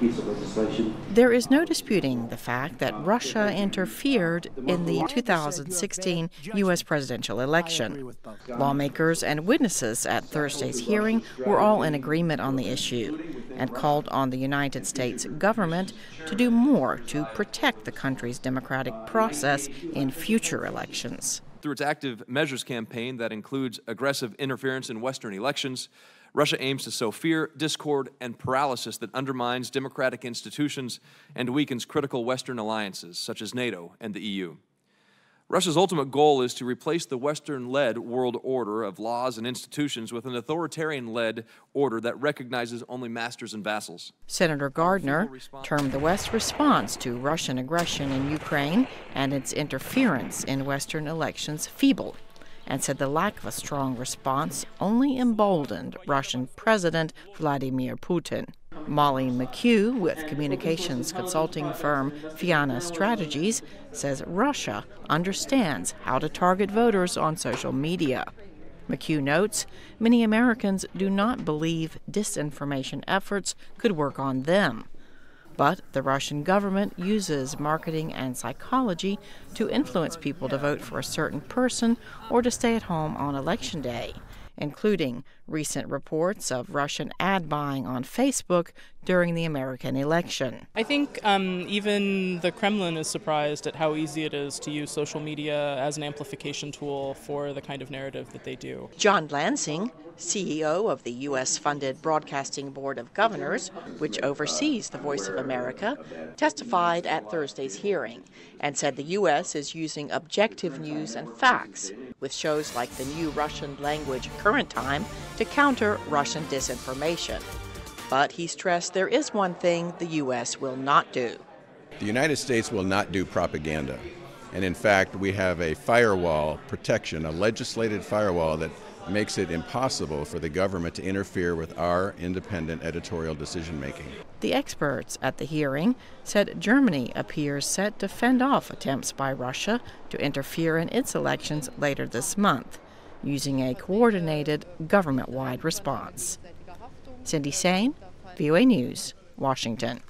piece of legislation. There is no disputing the fact that Russia interfered in the 2016 U.S. presidential election. Lawmakers and witnesses at Thursday's hearing were all in agreement on the issue and called on the United States government to do more to protect the country's democratic process in future elections. Through its active measures campaign that includes aggressive interference in Western elections, Russia aims to sow fear, discord, and paralysis that undermines democratic institutions and weakens critical Western alliances, such as NATO and the EU. Russia's ultimate goal is to replace the Western led world order of laws and institutions with an authoritarian led order that recognizes only masters and vassals. Senator Gardner termed the West's response to Russian aggression in Ukraine and its interference in Western elections feeble and said the lack of a strong response only emboldened Russian President Vladimir Putin. Molly McKew with communications consulting firm Fianna Strategies says Russia understands how to target voters on social media. McKew notes many Americans do not believe disinformation efforts could work on them. But the Russian government uses marketing and psychology to influence people to vote for a certain person or to stay at home on election day including recent reports of Russian ad buying on Facebook during the American election. I think um, even the Kremlin is surprised at how easy it is to use social media as an amplification tool for the kind of narrative that they do. John Lansing, CEO of the U.S. funded Broadcasting Board of Governors, which oversees the Voice of America, testified at Thursday's hearing and said the U.S. is using objective news and facts with shows like the new Russian language Current Time to counter Russian disinformation. But he stressed there is one thing the U.S. will not do. The United States will not do propaganda. And in fact, we have a firewall protection, a legislated firewall that makes it impossible for the government to interfere with our independent editorial decision making. The experts at the hearing said Germany appears set to fend off attempts by Russia to interfere in its elections later this month, using a coordinated government wide response. Cindy Saine, VOA News, Washington.